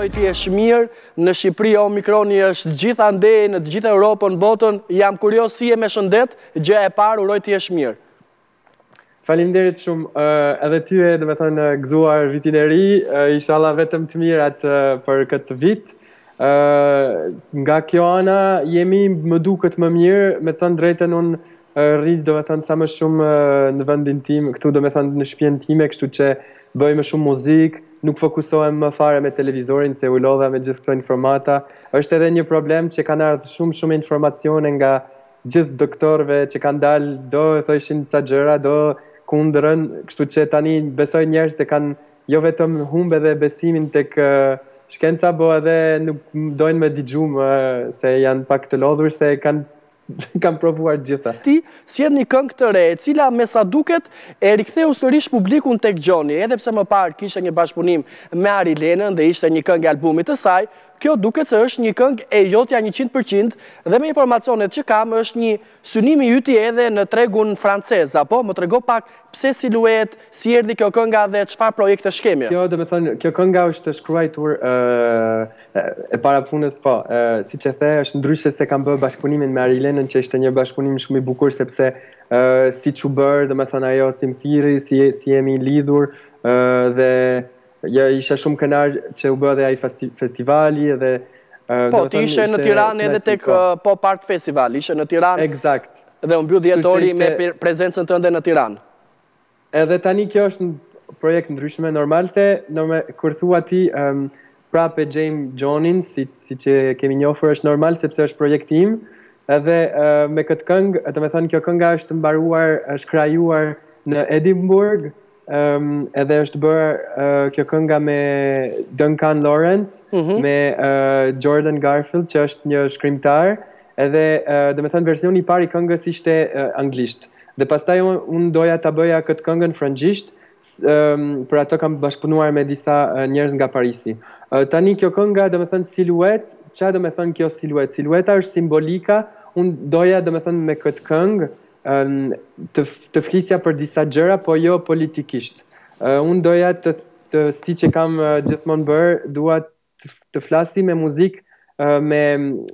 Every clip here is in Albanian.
uroj të jesh mirë, në Shqipëri omikroni është gjithandej, në gjitha Europën, botën, jam kurios si je me shëndet, gjëja e parë, uroj të jesh mirë. Faleminderit shumë edhe ty e domethënë gëzuar vitin e ri, inshallah vetëm të mirat për këtë vit. Ë nga kjo ana jemi më duket më mirë, me të thënë drejtën un rri domethënë sa më shumë në vendin tim, këtu domethënë në shtëpinë time, kështu që bëj më shumë muzikë, nuk fokusohem më fare me televizorin se u lodha me gjithë këto informata. Është edhe një problem që kanë ardhur shumë shumë informacione nga Gjithë doktorëve që kanë dal do thojshin ca gjëra do kundërën kështu që tani besoj njerëzit e kanë jo vetëm humb edhe besimin tek shkenca po edhe nuk dojnë me dëgju më se janë pak të lodhur se kanë kanë provuar të gjitha. Ti sjell një këngë të re, e cila me sa duket e riktheu sërish publikun tek Gjoni, edhe pse më parë kishe një bashkëpunim me Arilenën dhe ishte një këngë e albumit të saj, Kjo duket se është një këngë e jotja njëqind për qind dhe me informacionet që kam është një synim i yti edhe në tregun francez apo? Më trego pak pse siluet, si erdhi kjo kënga dhe çfarë projektesh kemi? Kjo domethënë kjo kënga është shkruajtur, e para punës po siç e the është ndryshe se kam bërë bashkëpunimin me Arilenën që ishte një bashkëpunim shumë i bukur sepse siç u bërë domethënë ajo si më thirri si jemi lidhur dhe Ja, isha shumë kënaqur që u bë dhe ai festivali dhe Po, ti ishe në Tiranë edhe tek Pop Art Festival, ishe në Tiranë. Eksakt. Dhe u mbyll dhjetori me prezencën tënde në Tiranë. Edhe tani kjo është një projekt ndryshme, normal se kur thua ti prapë gjejmë Gjonin, si siç e kemi njohur është normal sepse është projekt im. Edhe me këtë këngë, domethënë kjo kënga është mbaruar, është krijuar në Edinburgh, um, edhe është bërë uh, kjo kënga me Duncan Laurence, mm -hmm. me uh, Jordan Garfield, që është një shkrimtar, edhe uh, domethënë versioni i parë i këngës ishte uh, anglisht. Dhe pastaj unë un doja ta bëja këtë këngën frëngjisht, um, për ato kam bashkëpunuar me disa uh, njerëz nga Parisi. Uh, tani kjo kënga, domethënë siluet, ça domethënë kjo siluet? Silueta është simbolika, unë doja domethënë me këtë këngë, të të flisja për disa gjëra, po jo politikisht. Unë doja të të siç e kam gjithmonë bërë, dua të, të flasi me muzikë me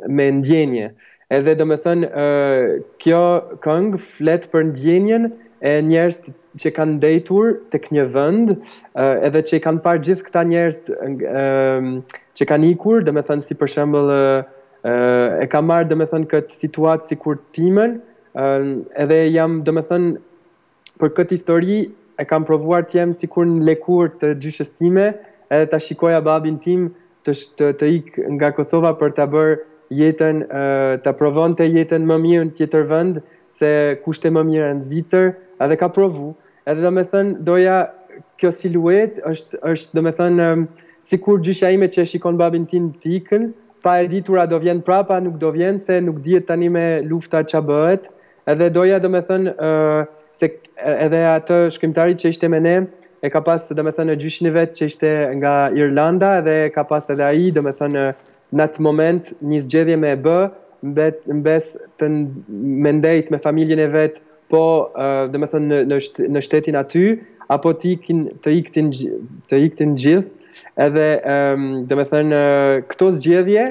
me ndjenje. Edhe domethënë kjo këngë flet për ndjenjën e njerëz që kanë ndejtur tek një vend, edhe që i kanë parë gjithë këta njerëz që kanë ikur, domethënë si për shembull e kam marrë domethënë këtë situatë sikur timen, edhe jam domethënë për këtë histori e kam provuar të jem sikur në lëkurë të gjyshes time, edhe ta shikoja babin tim të të, të iki nga Kosova për ta bërë jetën ta provonte jetën më mirë në tjetër vend se ka kushte më mira në Zvicër edhe ka provu edhe do me thënë doja kjo siluet është është do me thënë sikur gjyshja ime që e shikon babin tim të ikë Pa e ditur a do vjen prapë a nuk do vjen se nuk dihet tani me lufta ça bëhet edhe doja do me thënë se edhe atë shkrimtari që ishte me ne e ka pas do me thënë gjyshin e vet që ishte nga Irlanda edhe ka pas edhe ai do me thënë në atë moment një zgjedhje me e bë mbes të me ndejt me familjen e vet Po, domethënë në në në shtetin aty apo të ikin të iktin të iktin gjithë, edhe domethënë këto zgjedhje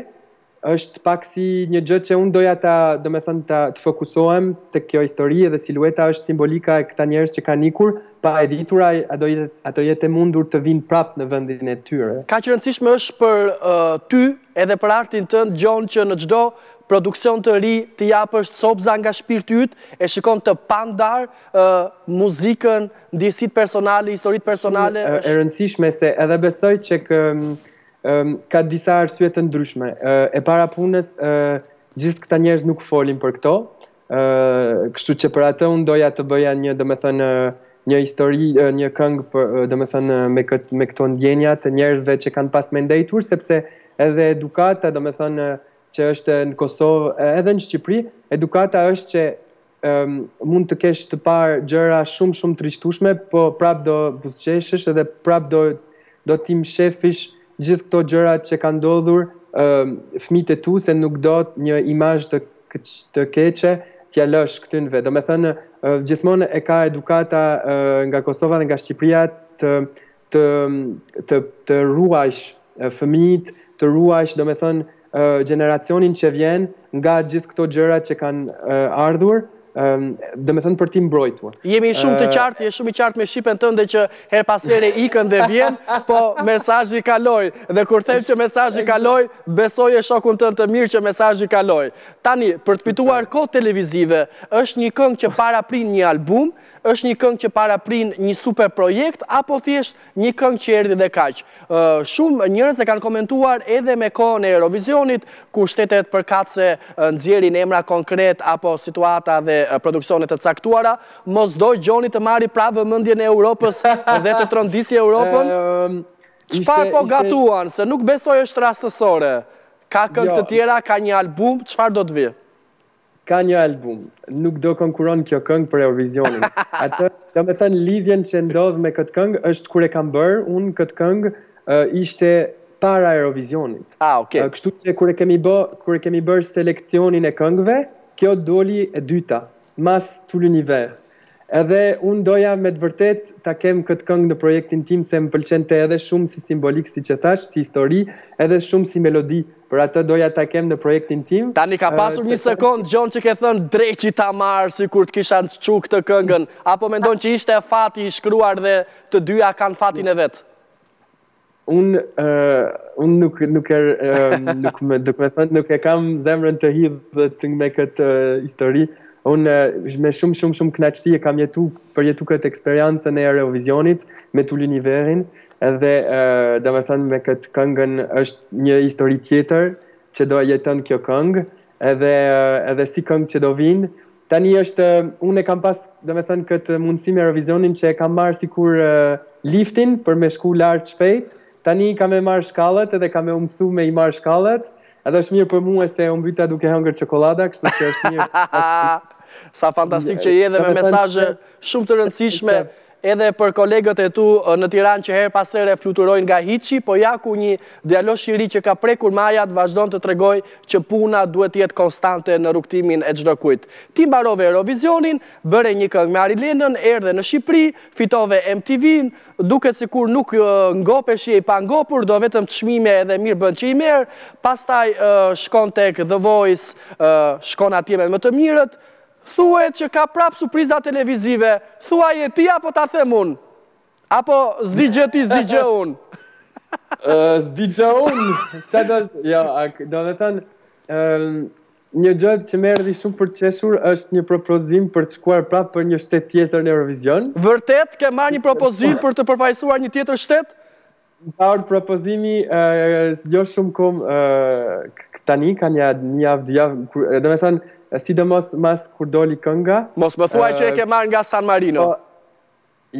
është pak si një gjë që unë doja ta, domethënë ta të fokusohem tek kjo histori dhe silueta është simbolika e këta njerëz që kanë ikur pa e ditur a, a do jetë a do jetë e mundur të vijnë prapë në vendin e tyre. Kaq e rëndësishme është për uh, ty Edhe për artin tënd Gjon që në çdo produksion të ri të japësh copëza nga shpirti yt, e shikon të pandarë, ë muzikën, ndjesitë personale, historitë personale. Shumë e rëndësishme se edhe besoj që kë ë ka disa arsye të ndryshme. E para punës, ë gjithë këta njerëz nuk folin për këto, ë kështu që për atë unë doja të bëja një domethënë një histori një këngë për domethënë me këtë me këto ndjenja të njerëzve që kanë pas me ndejtur sepse edhe edukata domethënë që është në Kosovë edhe në Shqipëri edukata është që um, mund të kesh parë gjëra shumë shumë të trishtueshme, po prap do buzëqeshësh edhe prap do do t'i mshefish Gjithë këto gjëra që kanë ndodhur fëmijëve të tu se nuk do një imazh të të keqe t'ua lësh këtynve. Domethënë gjithmonë e ka edukata nga Kosova dhe nga Shqipëria të të të të ruajsh fëmijët, të ruajsh domethënë gjeneracionin që vjen nga gjithë këto gjërat që kanë ardhur, domethënë për t'i mbrojtur. Jemi shumë të qartë, je shumë i qartë me shqipen tënde që herë pas here ikën dhe vjen, po mesazhi kaloi. Dhe kur them që mesazhi kaloi, besoje shokun tënd të mirë që mesazhi kaloi. Tani, për të fituar kohë televizive, është një këngë që paraprin një album, është një këngë që paraprin një super projekt, apo thjesht Një këngë që erdhi dhe kaq. Shumë njerëz e kanë komentuar edhe me kohën e Eurovizionit, ku shtetet përkatëse nxjerrin emra konkretë apo situata dhe produksione të caktuara, mos do Gjoni të marri prap vëmendjen e Europës dhe të trondisi Europën? Çfarë po gatuan, se nuk besoj është rastësore. Ka këngë të tjera, ka një album, çfarë do të vijë? ka një album, nuk do konkuron kjo këngë për Eurovisionin. Atë, do me thënë, lidhjen që ndodh me këtë këngë, është kur e kam bërë, unë këtë këngë, uh, ishte para Eurovisionit. Ah, okay. Uh, kështu që kur e kemi bë, kur e kemi bërë seleksionin e këngëve, kjo doli e dyta, mas Tout l'univers. Edhe unë doja me të vërtetë ta kem këtë këngë në projektin tim se më pëlqente edhe shumë si simbolikë siç e thashë, si histori, edhe shumë si melodi, për atë doja ta kem në projektin tim. Tani ka pasur një sekondë Gjon që ke thënë dreqi ta marrë sikur të kisha çu këtë këngën, apo mendon që ishte fati i shkruar dhe të dyja kanë fatin e vet? Unë uh, un nuk, nuk, er, uh, nuk, me, nuk, me thënë, nuk e kam zemrën të hidhët me këtë uh, histori. Unë uh, me shumë, shumë, shumë knaqësi e kam jetu, përjetu këtë eksperiencën e Eurovizionit me Tout l'universin. Edhe, uh, domethënë, me këtë këngën është një histori tjetër që do e jeton kjo këngë. Edhe, uh, edhe si këngë që do vijnë, Tani është unë e kam pas domethënë këtë mundësi me Eurovizionin që e kam marr sikur liftin për me shku lart shpejt. Tani kam me marr shkallët edhe kam me u mësu me i marr shkallët. Edhe është mirë për mua se u mbyta duke hëngër çokollada, kështu që është mirë. Sa fantastik që je dhe me mesazhe shumë të rëndësishme Edhe për kolegët e tu në Tiranë që herë pas here fluturojnë nga hiçi, po ja ku një djalosh i ri që ka prekur majat vazhdon të tregojë që puna duhet të jetë konstante në rrugëtimin e çdokujt. Ti mbarove Eurovizionin, bëre një këngë me Arilenën, erdhe në Shqipëri, fitove MTV-në, duket sikur nuk ngopeshe je i pangopur, do vetëm çmime edhe mirë bën që i merr, pastaj shkon tek The Voice, shkon atje me më të mirët, Thuhet që ka prap supriza televizive, thuaje ti apo ta them unë? Apo s'di gjë ti s'di gjë unë? S'di gjë unë? Ça do, jo, domethënë, një gjë që më erdhi shumë për qeshur është një propozim për të shkuar prapë për një shtet tjetër në Eurovision. Vërtet ke marrë një propozim për të përfaqësuar një tjetër shtet? Më ka ardhur propozimi jo shumë kohë tani ka një një javë dy javë, domethënë, sidomos mas kur doli kënga. Mos më thuaj që e ke marrë nga San Marino. Po,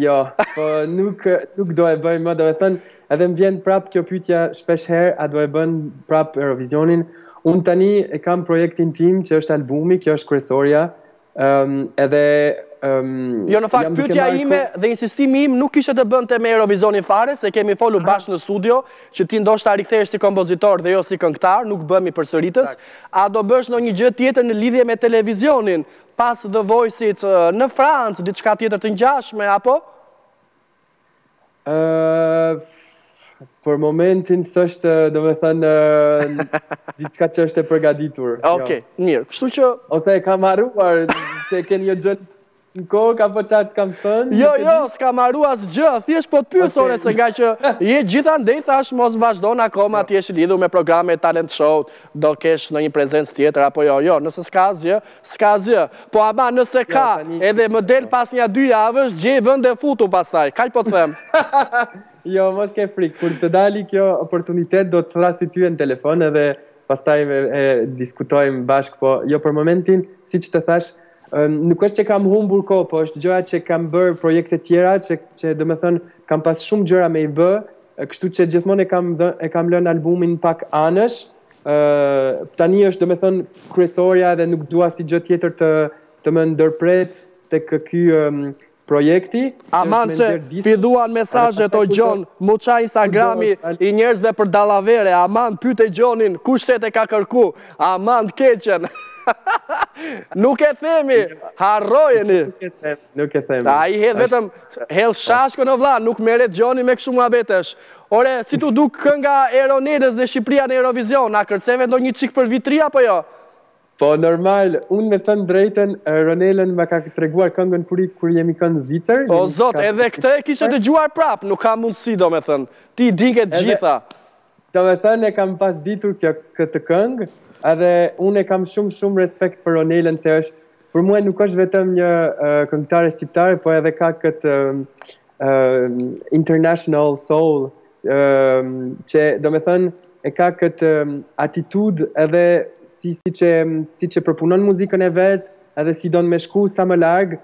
jo, po nuk nuk do e bëj më, domethënë, edhe më vjen prap kjo pyetja shpesh herë, a do e bën prap Eurovisionin? Unë tani e kam projektin tim që është albumi, kjo është kryesorja, Ëm edhe ëm Jo në fakt pyetja ime dhe insistimi im nuk kishte të bënte me Eurovisionin fare, se kemi folur bashkë në studio që ti ndoshta rikthehesh si kompozitor dhe jo si këngëtar, nuk bëhemi përsëritës. A do bësh ndonjë gjë tjetër në lidhje me televizionin pas The Voice-it në Francë, diçka tjetër të ngjashme apo? Ë për momentin s'është, domethënë diçka që është e përgatitur. Jo. Okej, jo. mirë. Kështu që ose e kam harruar se e keni një gjë në kokë apo çfarë të kam thënë? Jo, jo, s'ke harru asgjë, thjesht po të pyes ore se ngaqë je gjithandej thash mos vazhdon akoma të jesh i lidhur me programe talent show, do kesh ndonjë prezencë tjetër apo jo? Jo, nëse s'ka asgjë, S'ka asgjë, po ama nëse ka edhe më del pas nja dy javësh, gjej vend e futu pastaj, kaq po të them. Jo, mos ke frikë, kur të dali kjo oportunitet, do të thërrasi ty në telefon edhe pastaj e diskutojmë bashkë, po jo për momentin, siç të thash, nuk është që kam humbur kohë, po është gjëra që kam bërë projekte tjera, që, që domethënë, kam pas shumë gjëra me i bë, kështu që gjithmonë e kam, e kam lënë albumin pak anësh, ë tani është domethënë kryesorja edhe nuk dua asgjë tjetër të të më ndërpret tek ky projekti. Aman se filluan mesazhet o Gjon, m'u ça Instagrami i njerëzve për dallavere. Aman pyte Gjonin kush shtet e ka kërku. Aman të keqen. Nuk e themi, harrojeni. Nuk e themi. Ai hedh vetëm, hedh po. shashka. Jo vlla, nuk merret Gjoni me kështu muhabetesh. Ore, si t'u duk kënga e Ronelës dhe Shqipëria në Eurovision, a kërceve ndonjë çik për Vit të Ri apo jo? Po, normal, unë me thënë drejten, Ronela ma ka treguar këngën kuri, kur jemi kënë në Zvicër. O, zot, edhe këtë e kishe dëgjuar prapë, nuk ka mundësi, domethënë. Ti dinke të gjitha. Domethënë e kam pas ditur këtë këngë edhe unë kam shumë shumë respekt për Ronelën se është për mua nuk është vetëm një uh, këngëtare shqiptare, po edhe ka këtë uh, international soul uh, që domethënë e ka këtë um, atitud edhe si siç siç e përpunon muzikën e vet, edhe si don me shku sa më larg,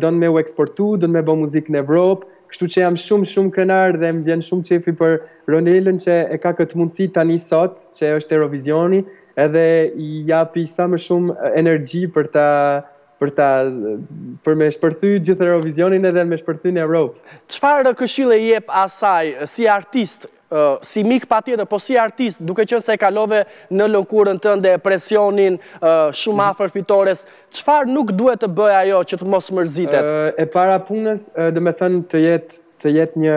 don me u eksportu, don me bo muzikë n'Evropë, kështu që jam shumë shumë krenar dhe më vjen shumë qejfi për Ronelën që e ka këtë mundësi tani sot që është Eurovizioni edhe i japi sa më shumë energji për ta për ta për me shpërthy gjithë Eurovizionin edhe me shpërthy n'Evropë. Çfarë këshille i jep asaj si artist Si mik patjetër, po si artist, duke qenë se e kalove në lëkurën tënde presionin shumë mhm. afër fitores, çfarë nuk duhet të bëjë ajo që të mos mërzitet? E para punës, domethënë të jetë të jetë një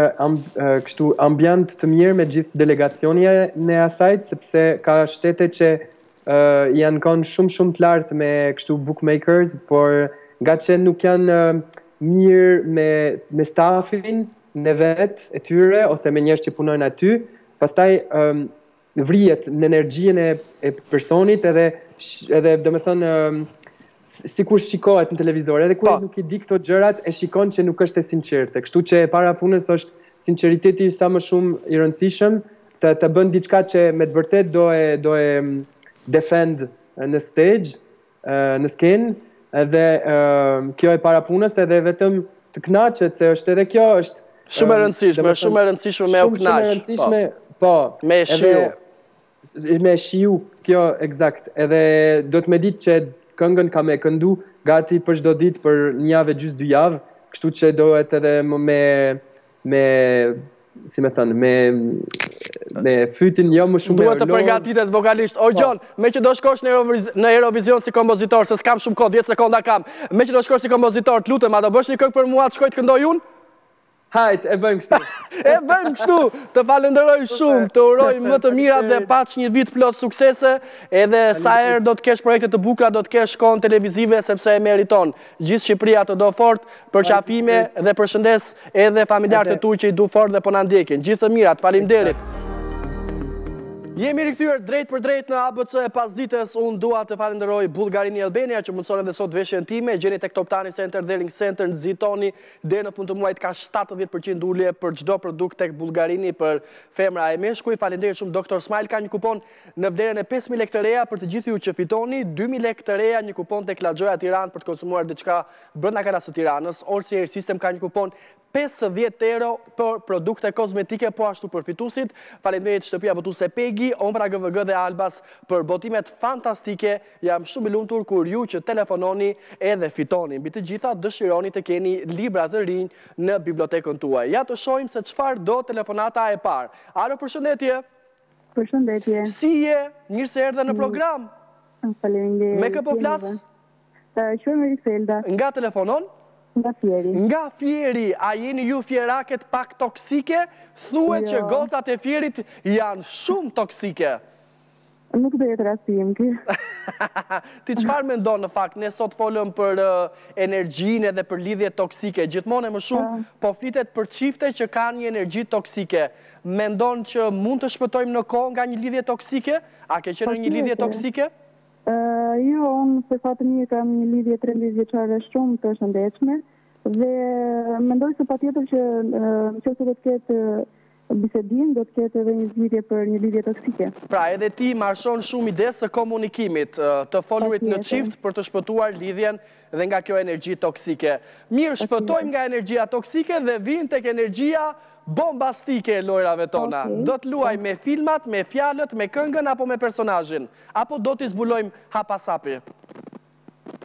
kështu ambient të mirë me gjithë delegacionin e asaj, sepse ka shtete që janë kanë shumë shumë të lartë me kështu bookmakers, por nga që nuk janë mirë me me stafin, në veten e tyre ose me njerëz që punojnë aty, pastaj um, vërehet në energjinë e, e personit edhe edhe domethënë um, sikur shikohet në televizor, edhe kur po. nuk i di këto gjërat e shikon që nuk është e sinqertë. Kështu që e para punës është sinqeriteti sa më shumë i rëndësishëm, të bën diçka që me të vërtetë do e do e defend në stage në skenë dhe kjo e para punës edhe vetëm të knaqet se është edhe kjo është shumë e rëndësishme, shumë e rëndësishme me u knaq. Shumë e rëndësishme, po. po. Me e shiju. Me e shiju, kjo ekzakt. Edhe dohet me ditë që këngën ka me këndu gati për çdo ditë për një javë gjysë dy javë, kështu që dohet edhe me me si me thënë me me fytin jo më shumë duhet të përgatitet vokalisht o po. Gjon meqë do shkosh në Eurovision në Eurovision si kompozitor se s'kam shumë kohë 10 sekonda kam meqë do shkosh si kompozitor të lutem a do bësh një këngë për mua të shkoj të këndoj unë Hajt, e bëjmë kështu. e bëjmë kështu. Të falenderoj shumë, të uroj më të mira dhe paç një vit plot suksese, edhe sa herë do të kesh projekte të bukura, do të kesh show-n televiziv sepse e meriton. Gjithë Shqipëria të do fort, përqafime dhe përshëndes edhe familjarët e tu që i du fort dhe po na ndjekin. Gjithë të mirat, faleminderit. Jemi rikthyer drejtpërdrejt në ABC e pasdites, unë dua të falenderoj Bulgarini Albania që mundëson edhe sot veshjen time, gjeni tek Toptani Center dhe Ring Center, nxitoni, deri në fund të muajit ka 70% ulje për çdo produkt tek Bulgarini për femra e meshkuj, faleminderit shumë Dr. Smile, ka një kupon Në vlerën e pesë mijë lekë të reja për të gjithë ju që fitoni, dy mijë lekë të reja një kupon tek Laxhoja Tiranë për të konsumuar diçka brenda kalasë së Tiranës, Orsi Hair System ka një kupon pesëdhjetë euro për produkte kozmetike po ashtu për fituesit. Faleminderit shtëpia botuese Pegi, Ombra GVG dhe Albas për botimet fantastike. Jam shumë i lumtur kur ju që telefononi edhe fitoni. Mbi të gjitha dëshironi të keni libra të rinj në bibliotekën tuaj. Ja të shohim se çfarë do telefonata e parë. Alo, përshëndetje. Përshëndetje. Si je? Mirë se erdhe në program. Faleminderit. Me kë po flas? Quhem Eriselda. Nga telefonon? Nga Fieri. Nga Fieri, a jeni ju fieraket pak toksike? Thuhet që gocat e Fierit janë shumë toksike. Nuk do jetë rasti im ky. Ti çfarë mendon në fakt? Ne sot folëm për energjinë edhe për lidhje toksike. Gjithmonë e më shumë po flitet për çifte që kanë një energji toksike. Mendon që mund të shpëtojmë në kohë nga një lidhje toksike? A ke qenë në një lidhje toksike? Jo, unë për fat të mirë kam një lidhje 13 vjeçare shumë të shëndetshme dhe mendoj se patjetër që në qoftë se do të ketë bisedim, do të ketë edhe një zgjidhje për një lidhje toksike. Pra edhe ti marshon shumë idesë së komunikimit, të folurit në çift për të shpëtuar lidhjen dhe nga kjo energji toksike. Mirë, shpëtojmë nga energjia toksike dhe vijmë tek energjia bombastike e lojrave tona. Do të luajmë me filmat, me fjalët, me këngën apo me personazhin? Apo do t'i zbulojmë hap pas hapi?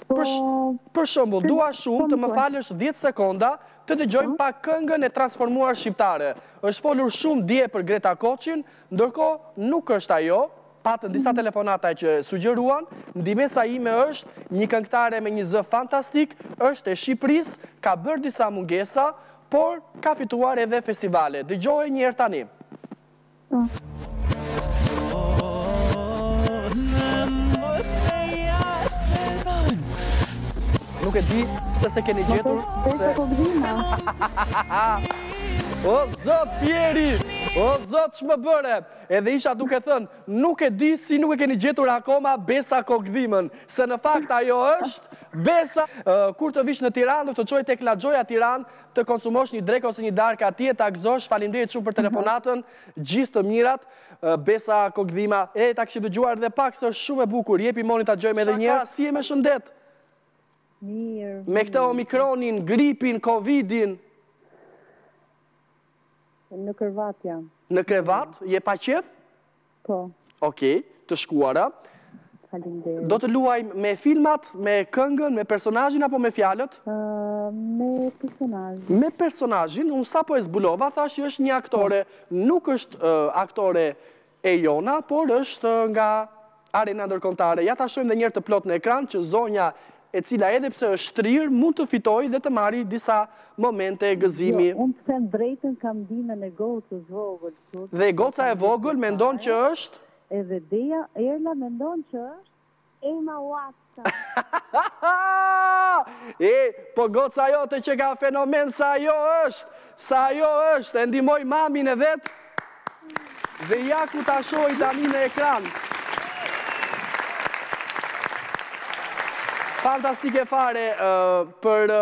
Për shembull, dua shumë të më falësh dhjetë sekonda të dëgjojmë pak këngën e transformuar shqiptare. Është folur shumë dje për Greta Koçin, ndërkohë nuk është ajo, Patën disa telefonata që sugjeruan, ndihmesa ime është një këngëtare me një zë fantastik, është e Shqipërisë, ka bërë disa mungesa, por ka fituar edhe festivale. Dëgjoje një herë tani. Nuk e di pse s'e keni gjetur se... O zot Fieri, o zot ç'më bëre, Edhe isha duke thënë, nuk e di si nuk e keni gjetur akoma Besa Kokëdhimën, se në fakt ajo është Besa! Kur të vish në Tiranë, do të të çoj tek La Gioia Tiranë, të konsumosh një drekë ose një darkë atje, ta gëzosh, faleminderit shumë për telefonatën, gjithë të mirat, Besa Kokëdhima, eh ta kishim dëgjuar edhe pak se është shumë e bukur, jepi Moni ta dëgjojmë edhe një herë, si je me shëndet? Mirë, mirë. Me këtë omikronin, gripin, covidin? Unë në krevat jam. Në krevat? Je pa qejf? Po. Ok, të shkuara. Faleminderit. Do të luajmë me filmat, me këngën, me personazhin apo me fjalët? me personazhin. Me personazhin, unë sapo e zbulova, thashë që është një aktore, nuk është aktore e jona, por është nga Arena Ndërkombëtare. Ja ta shohim edhe një herë të plotë në ekran që zonja e cila edhe pse është shtrirë mund të fitojë dhe të marri disa momente gëzimi. Jo, unë të them drejtën kam ndihmën e gocës së vogël këtu. Dhe goca e vogël mendon që është? Edhe Deja Erla mendon që është? Emma Watson. e, po goca jote qenka fenomen se ajo është, se ajo është, e ndihmoi mamin e vet, dhe ja ku ta shoh tani në ekran. Fantastike fare, për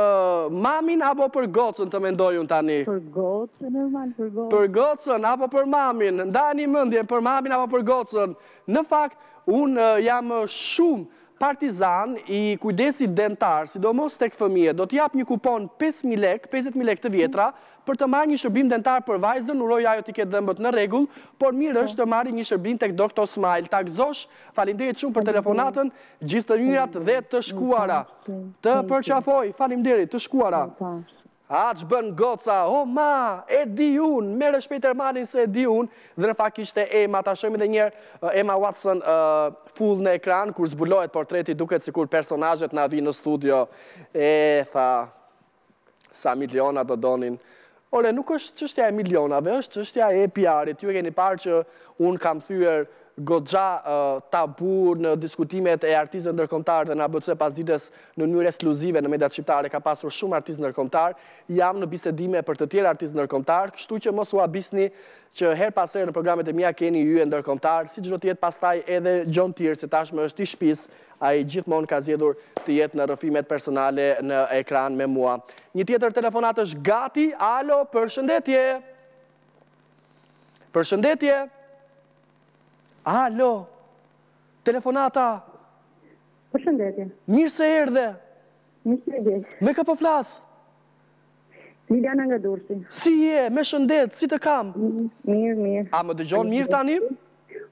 mamin apo për gocën të mendoj unë tani? Për gocën, normal, për gocën. Për gocën, apo për mamin, ndani mendjen, për mamin apo për gocën. Për gocën. Në fakt, unë jam shumë partizan i kujdesit dentar, sidomos tek fëmijët. Do të jap një kupon pesë mijë lekë, pesëdhjetë mijë lekë të vjetra, për të marrë një shërbim dentar për vajzën, uroj ajo t'i ketë dhëmbët në rregull, por mirë është të marrë një shërbim tek Doctor Smile. Ta gëzosh, faleminderit shumë për telefonatën, gjithë të mirat dhe të shkuara. Të përqafoj, faleminderit, të shkuara. A ç'bën goca? O ma, e di unë, merre shpejt Ermanin se e di unë. Dhe në fakt ishte Ema, ta shohim edhe një herë Ema Watson full në ekran kur zbulohet portreti, duket sikur personazhet na vinë në studio. E tha sa miliona do donin. Ore, nuk është çështja e milionave, është çështja e PR-it. Ju e keni parë që unë kam thyer goxha tabu në diskutimet e artistëve ndërkombëtarë dhe në ABC pasdites Në mënyrë ekskluzive në mediat shqiptare ka pasur shumë artistë ndërkombëtarë, jam në bisedime për të tjerë artistë ndërkombëtarë, kështu që mos u habitni që herë pas here në programet e mia keni yje ndërkombëtarë, siç do të jetë pastaj edhe Gjon's Tears se tashmë është i shpisë, ai gjithmonë ka zgjedhur të jetë në rrëfimet personale në ekran me mua. Një tjetër telefonatë është gati, alo, përshëndetje! Përshëndetje! Alo! Telefonata! Përshëndetje. Mirë se erdhe. Mirë se ju gjeta. Me kë po flas? Liljana nga Durrësi. Si je? Me shëndet, si të kam? Mirë, mirë. A më dëgjon mirë tani?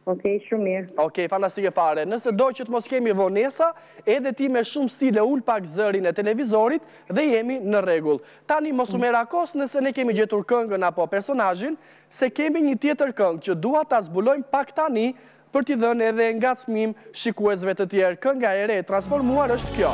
Okej, shumë mirë. Okej, fantastike fare. Nëse do që të mos kemi vonesa, edhe ti me shumë stil e ul pak zërin e televizorit dhe jemi në rregull. Tani mos u merakos nëse ne kemi gjetur këngën apo personazhin, se kemi një tjetër këngë që dua ta zbulojmë pak tani për t'i dhënë edhe ngacmim shikuesve të tjerë. Kënga e re e transformuar është kjo.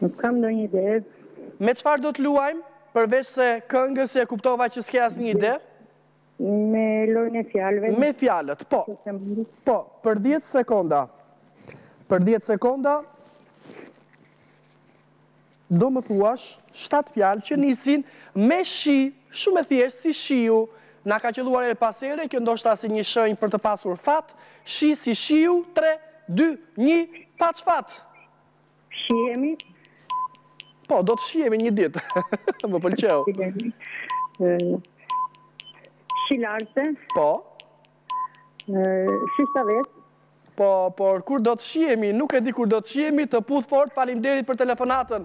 Nuk kam asnjë ide. Me çfarë do të luajmë, përveçse këngës, se e kuptova që s'ke asnjë ide? Me lojën e fjalëve. Me fjalët, po. Po, për 10 sekonda. Për 10 sekonda, do më thuash 7 fjalë që nisin me shi, shumë e thjeshtë si shiu. Na ka qëlluar herë pas here, kjo ndoshta si një shenjë për të pasur fat, shi si shiu, 3, 2, 1, paç fat. Shihemi? Po, do të shihemi një ditë. Më pëlqeu. Shilarës? Po. Shishtavec? Po, por kur do të shihemi, nuk e di kur do të shihemi, të puth fort, faleminderit për telefonatën.